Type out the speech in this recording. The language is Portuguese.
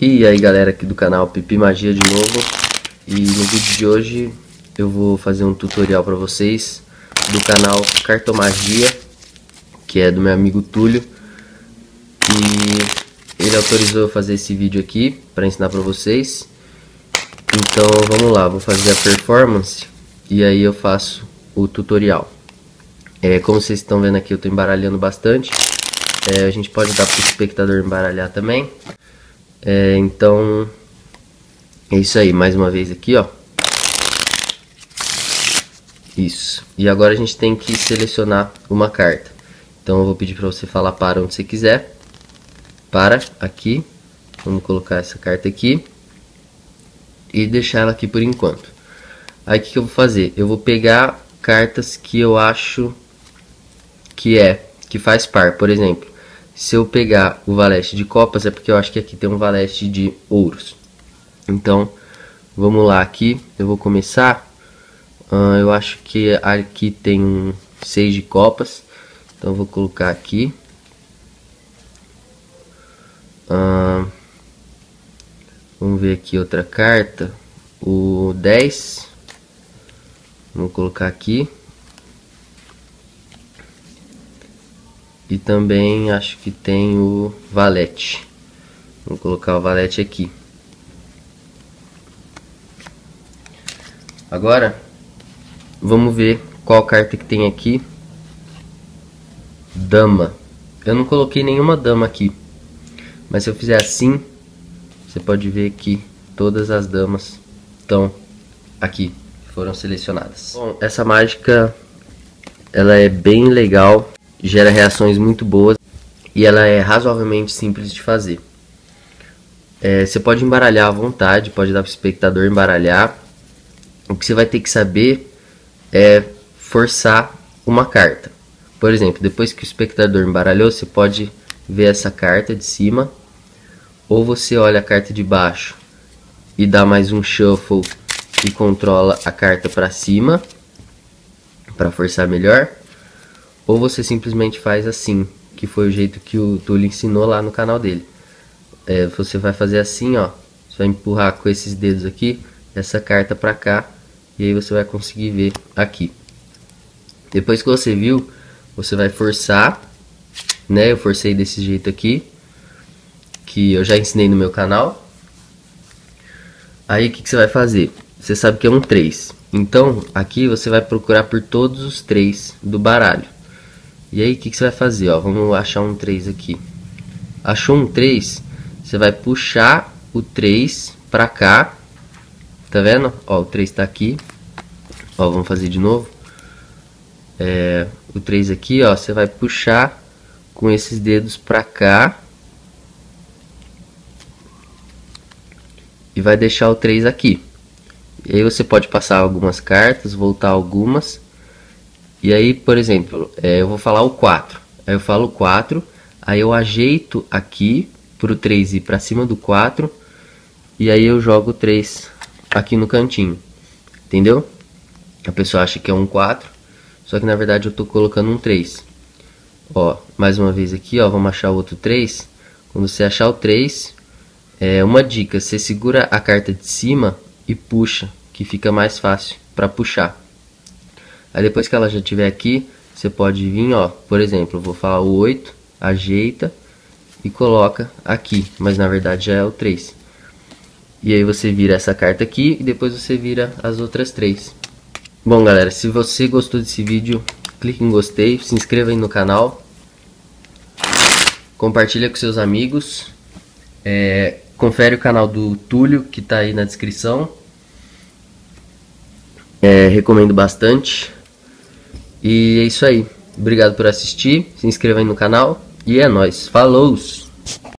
E aí galera aqui do canal Pipi Magia de novo. E no vídeo de hoje eu vou fazer um tutorial para vocês Do canal Cartomagia Que é do meu amigo Túlio. E ele autorizou eu fazer esse vídeo aqui para ensinar para vocês. Então vamos lá, vou fazer a performance E aí eu faço o tutorial. É, Como vocês estão vendo aqui eu estou embaralhando bastante. É, A gente pode dar para o espectador embaralhar também é, então, é isso aí, mais uma vez aqui, ó. Isso. E agora a gente tem que selecionar uma carta. Então eu vou pedir para você falar para onde você quiser. Para, aqui. Vamos colocar essa carta aqui. E deixar ela aqui por enquanto. Aí o que, que eu vou fazer? Eu vou pegar cartas que eu acho que é, que faz par. Por exemplo, se eu pegar o valete de copas é porque eu acho que aqui tem um valete de ouros. Então, vamos lá aqui, eu vou começar. Uh, eu acho que aqui tem um 6 de copas. Então eu vou colocar aqui. Uh, vamos ver aqui outra carta. O 10. Vou colocar aqui. E também acho que tem o valete. Vou colocar o valete aqui. Agora, vamos ver qual carta que tem aqui. Dama. Eu não coloquei nenhuma dama aqui. Mas se eu fizer assim, você pode ver que todas as damas estão aqui, foram selecionadas. Bom, essa mágica ela é bem legal gera reações muito boas e ela é razoavelmente simples de fazer. É, você pode embaralhar à vontade, pode dar para o espectador embaralhar. O que você vai ter que saber é forçar uma carta. Por exemplo, depois que o espectador embaralhou, você pode ver essa carta de cima, ou você olha a carta de baixo e dá mais um shuffle e controla a carta para cima para forçar melhor ou você simplesmente faz assim, que foi o jeito que o Túlio ensinou lá no canal dele. É, você vai fazer assim, ó. Você vai empurrar com esses dedos aqui, essa carta para cá, e aí você vai conseguir ver aqui. Depois que você viu, você vai forçar, né? Eu forcei desse jeito aqui, que eu já ensinei no meu canal. Aí o que, que você vai fazer? Você sabe que é um 3. Então, aqui você vai procurar por todos os três do baralho. E aí, o que, que, você vai fazer? Ó, vamos achar um 3 aqui. Achou um 3, você vai puxar o 3 para cá. Tá vendo? Ó, o 3 está aqui. Ó, vamos fazer de novo. É, o 3 aqui, ó, você vai puxar com esses dedos para cá. E vai deixar o 3 aqui. E aí você pode passar algumas cartas, voltar algumas e aí, por exemplo, é, eu vou falar o 4. Aí eu falo 4, aí eu ajeito aqui pro 3 ir para cima do 4 e aí eu jogo o 3 aqui no cantinho. Entendeu? A pessoa acha que é um 4, só que na verdade eu estou colocando um 3. Ó, mais uma vez aqui, ó, vamos achar o outro 3. Quando você achar o 3, é uma dica, você segura a carta de cima e puxa, que fica mais fácil para puxar. Aí depois que ela já estiver aqui, você pode vir, ó, por exemplo, eu vou falar o 8, ajeita e coloca aqui, mas na verdade já é o 3. E aí você vira essa carta aqui e depois você vira as outras três. Bom galera, se você gostou desse vídeo, clique em gostei, se inscreva aí no canal, compartilha com seus amigos, é, confere o canal do Túlio que está aí na descrição, é, recomendo bastante. E é isso aí. Obrigado por assistir. Se inscreva aí no canal. E é nóis. Falou!